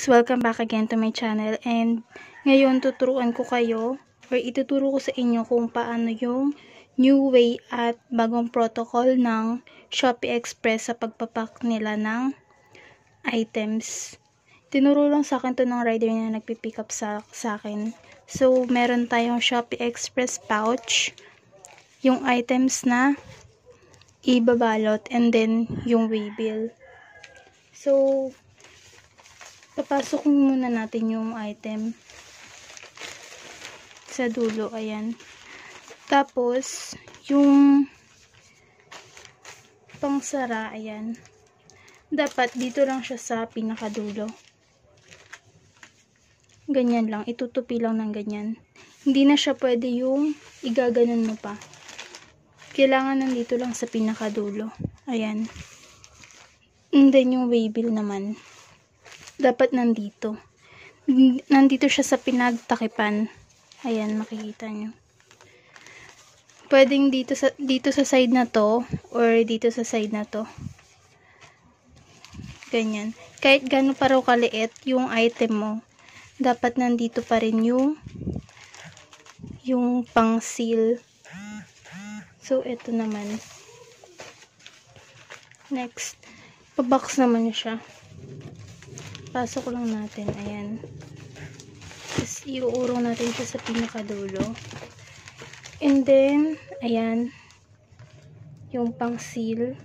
guys! Welcome back again to my channel and ngayon tuturuan ko kayo or ituturo ko sa inyo kung paano yung new way at bagong protocol ng Shopee Express sa pagpapak nila ng items. Tinuro lang sa akin to ng rider na nagpipick up sa, sa akin. So, meron tayong Shopee Express pouch, yung items na ibabalot and then yung waybill. So, papasok muna natin yung item sa dulo, ayan. Tapos, yung pangsara, ayan. Dapat dito lang siya sa pinakadulo. Ganyan lang, itutupi lang ng ganyan. Hindi na siya pwede yung igaganon mo pa. Kailangan nandito lang sa pinakadulo. Ayan. And then yung waybill naman dapat nandito. Nandito siya sa pinagtakipan. Ayan, makikita nyo. Pwedeng dito sa, dito sa side na to, or dito sa side na to. Ganyan. Kahit gano'n pa raw kaliit yung item mo, dapat nandito pa rin yung yung pang seal. So, ito naman. Next, pabox naman siya pasok lang natin ayan. Tapos iuurong natin siya sa pinakadulo. And then ayan yung pang seal.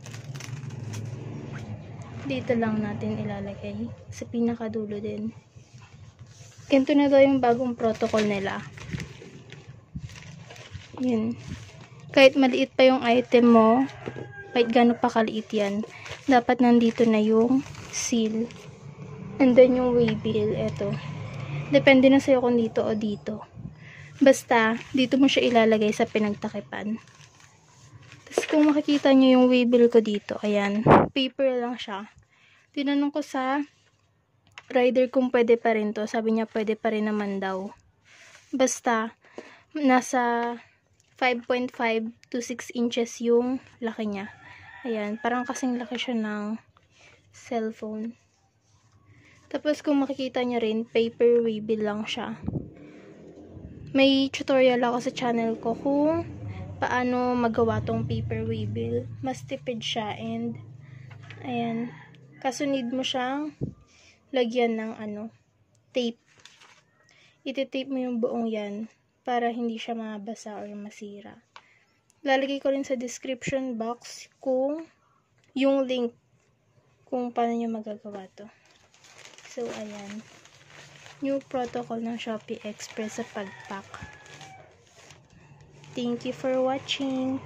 Dito lang natin ilalagay sa pinakadulo din. Ganito na daw yung bagong protocol nila. Yun. Kahit maliit pa yung item mo kahit gano'n pa kaliit yan dapat nandito na yung seal And then yung waybill, eto. Depende na sa'yo kung dito o dito. Basta, dito mo siya ilalagay sa pinagtakipan. Tapos kung makikita nyo yung waybill ko dito, ayan, paper lang siya. Tinanong ko sa rider kung pwede pa rin to. Sabi niya pwede pa rin naman daw. Basta, nasa 5.5 to 6 inches yung laki niya. Ayan, parang kasing laki siya ng cellphone. Tapos kung makikita nyo rin, paper waybill lang siya. May tutorial ako sa channel ko kung paano magawa tong paper waybill. Mas tipid siya and ayan, kaso need mo siyang lagyan ng ano, tape. Iti-tape mo yung buong yan para hindi siya mabasa or masira. Lalagay ko rin sa description box kung yung link kung paano nyo magagawa to. So, ayan. New protocol ng Shopee Express sa pagpack. Thank you for watching.